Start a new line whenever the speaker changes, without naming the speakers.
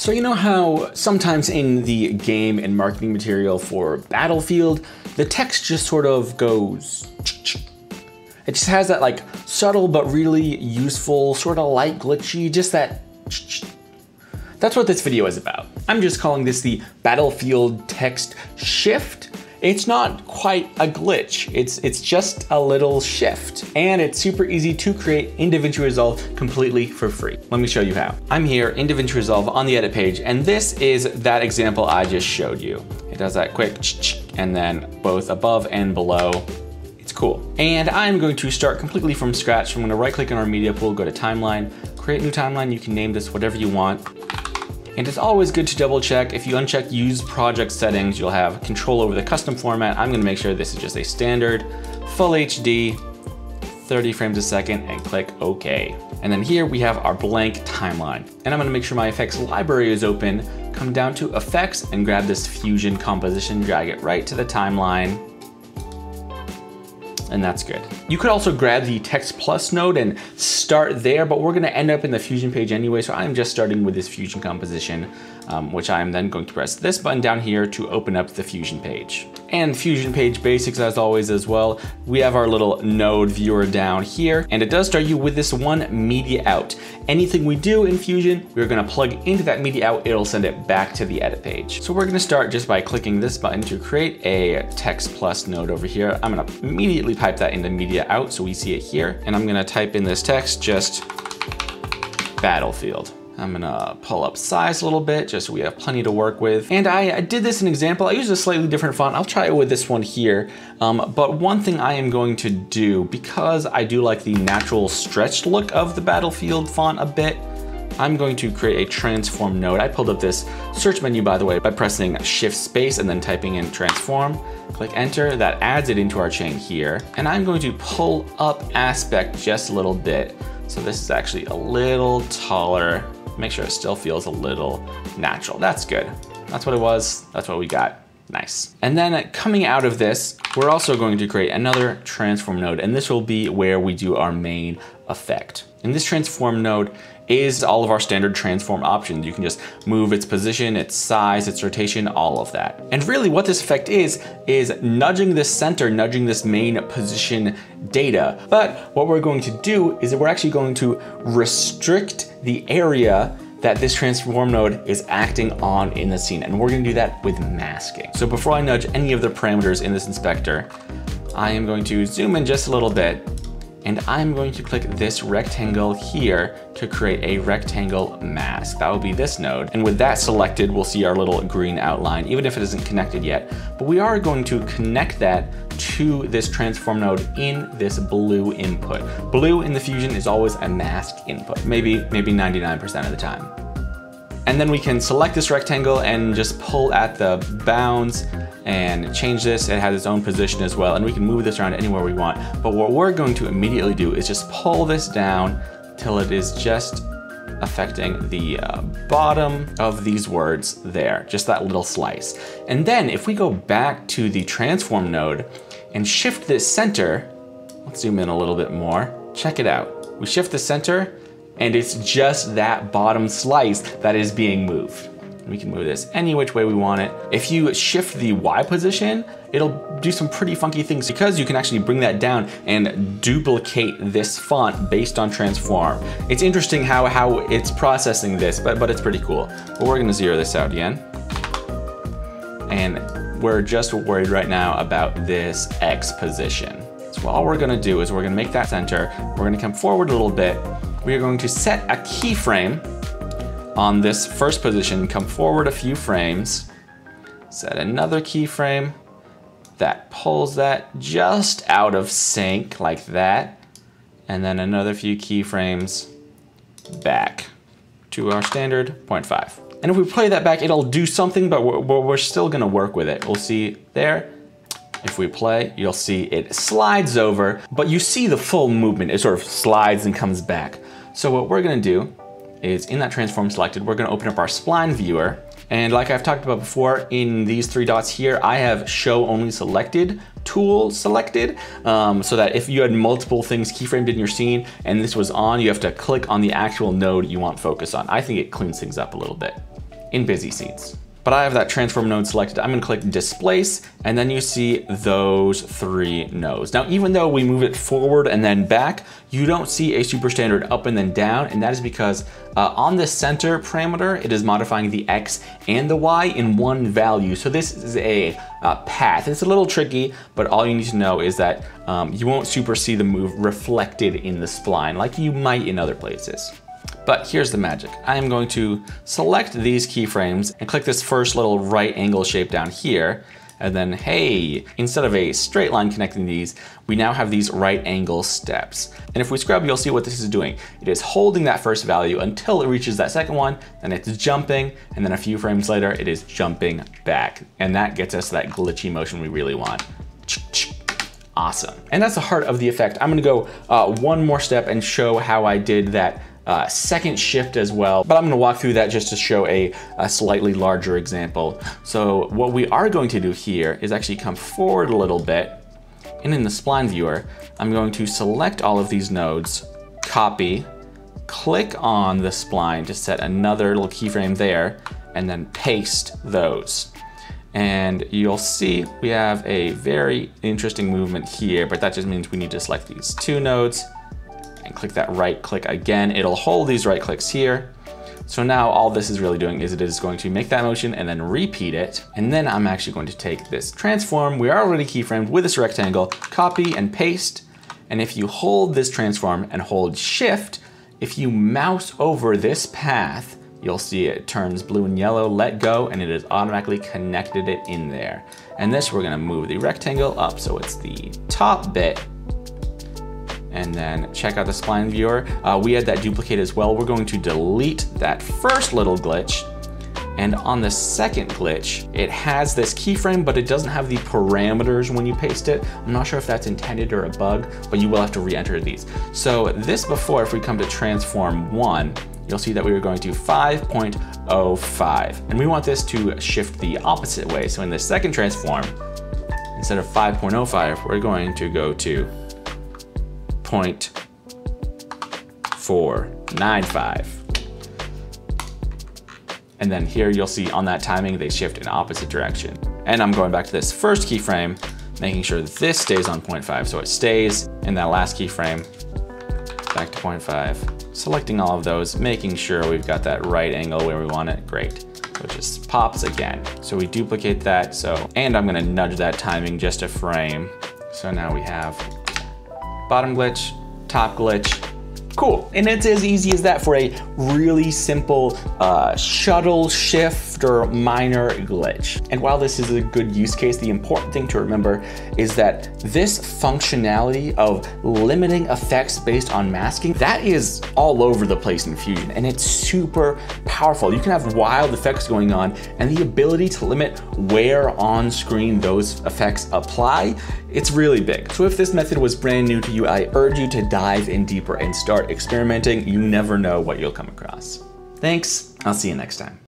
So you know how sometimes in the game and marketing material for Battlefield, the text just sort of goes it just has that like subtle but really useful, sort of light glitchy, just that that's what this video is about. I'm just calling this the Battlefield text shift it's not quite a glitch. It's, it's just a little shift and it's super easy to create in DaVinci Resolve completely for free. Let me show you how. I'm here in DaVinci Resolve on the edit page and this is that example I just showed you. It does that quick and then both above and below it's cool. And I'm going to start completely from scratch. I'm gonna right click on our media pool, go to timeline, create new timeline. You can name this whatever you want. And it's always good to double check. If you uncheck use project settings, you'll have control over the custom format. I'm gonna make sure this is just a standard full HD, 30 frames a second and click OK. And then here we have our blank timeline. And I'm gonna make sure my effects library is open, come down to effects and grab this fusion composition, drag it right to the timeline and that's good. You could also grab the text plus node and start there, but we're gonna end up in the Fusion page anyway, so I'm just starting with this Fusion composition, um, which I'm then going to press this button down here to open up the Fusion page and Fusion page basics as always as well. We have our little node viewer down here, and it does start you with this one media out. Anything we do in Fusion, we're gonna plug into that media out, it'll send it back to the edit page. So we're gonna start just by clicking this button to create a text plus node over here. I'm gonna immediately pipe that into media out so we see it here, and I'm gonna type in this text, just battlefield. I'm gonna pull up size a little bit just so we have plenty to work with. And I, I did this an example. I used a slightly different font. I'll try it with this one here. Um, but one thing I am going to do, because I do like the natural stretched look of the Battlefield font a bit, I'm going to create a transform node. I pulled up this search menu, by the way, by pressing shift space and then typing in transform. Click enter, that adds it into our chain here. And I'm going to pull up aspect just a little bit. So this is actually a little taller make sure it still feels a little natural. That's good. That's what it was. That's what we got. Nice. And then uh, coming out of this, we're also going to create another transform node, and this will be where we do our main effect. And this transform node is all of our standard transform options. You can just move its position, its size, its rotation, all of that. And really what this effect is, is nudging this center, nudging this main position data. But what we're going to do is that we're actually going to restrict the area that this transform node is acting on in the scene. And we're gonna do that with masking. So before I nudge any of the parameters in this inspector, I am going to zoom in just a little bit and I'm going to click this rectangle here to create a rectangle mask. That will be this node. And with that selected, we'll see our little green outline, even if it isn't connected yet. But we are going to connect that to this transform node in this blue input. Blue in the Fusion is always a mask input, maybe, maybe 99% of the time. And then we can select this rectangle and just pull at the bounds and change this. It has its own position as well, and we can move this around anywhere we want. But what we're going to immediately do is just pull this down till it is just affecting the uh, bottom of these words there, just that little slice. And then if we go back to the transform node and shift this center, let's zoom in a little bit more, check it out. We shift the center and it's just that bottom slice that is being moved. We can move this any which way we want it. If you shift the Y position, it'll do some pretty funky things because you can actually bring that down and duplicate this font based on transform. It's interesting how, how it's processing this, but, but it's pretty cool. But we're gonna zero this out again. And we're just worried right now about this X position. So all we're gonna do is we're gonna make that center, we're gonna come forward a little bit, we are going to set a keyframe on this first position, come forward a few frames, set another keyframe that pulls that just out of sync like that, and then another few keyframes back to our standard 0.5. And if we play that back, it'll do something, but we're, we're still gonna work with it. We'll see there, if we play, you'll see it slides over, but you see the full movement. It sort of slides and comes back. So what we're gonna do is in that transform selected, we're gonna open up our spline viewer. And like I've talked about before, in these three dots here, I have show only selected tool selected um, so that if you had multiple things keyframed in your scene and this was on, you have to click on the actual node you want focus on. I think it cleans things up a little bit. in busy scenes. But I have that transform node selected. I'm gonna click displace, and then you see those three nodes. Now, even though we move it forward and then back, you don't see a super standard up and then down, and that is because uh, on the center parameter, it is modifying the X and the Y in one value. So this is a uh, path. It's a little tricky, but all you need to know is that um, you won't super see the move reflected in the spline like you might in other places. But here's the magic. I am going to select these keyframes and click this first little right angle shape down here. And then, hey, instead of a straight line connecting these, we now have these right angle steps. And if we scrub, you'll see what this is doing. It is holding that first value until it reaches that second one, then it's jumping, and then a few frames later, it is jumping back. And that gets us that glitchy motion we really want. Awesome. And that's the heart of the effect. I'm gonna go uh, one more step and show how I did that uh, second shift as well, but I'm gonna walk through that just to show a, a, slightly larger example. So what we are going to do here is actually come forward a little bit, and in the spline viewer, I'm going to select all of these nodes, copy, click on the spline to set another little keyframe there, and then paste those. And you'll see we have a very interesting movement here, but that just means we need to select these two nodes, and click that right click again. It'll hold these right clicks here. So now all this is really doing is it is going to make that motion and then repeat it. And then I'm actually going to take this transform, we are already keyframed with this rectangle, copy and paste. And if you hold this transform and hold shift, if you mouse over this path, you'll see it turns blue and yellow, let go, and it has automatically connected it in there. And this, we're gonna move the rectangle up so it's the top bit and then check out the spline viewer. Uh, we had that duplicate as well. We're going to delete that first little glitch and on the second glitch, it has this keyframe, but it doesn't have the parameters when you paste it. I'm not sure if that's intended or a bug, but you will have to re-enter these. So this before, if we come to transform one, you'll see that we were going to 5.05. And we want this to shift the opposite way. So in the second transform, instead of 5.05, we're going to go to 0.495. And then here you'll see on that timing, they shift in opposite direction. And I'm going back to this first keyframe, making sure this stays on 0.5. So it stays in that last keyframe, back to 0.5, selecting all of those, making sure we've got that right angle where we want it, great. So it just pops again. So we duplicate that, so, and I'm gonna nudge that timing just a frame. So now we have bottom glitch, top glitch, Cool, and it's as easy as that for a really simple uh, shuttle shift or minor glitch. And while this is a good use case, the important thing to remember is that this functionality of limiting effects based on masking, that is all over the place in Fusion, and it's super powerful. You can have wild effects going on, and the ability to limit where on screen those effects apply, it's really big. So if this method was brand new to you, I urge you to dive in deeper and start experimenting, you never know what you'll come across. Thanks, I'll see you next time.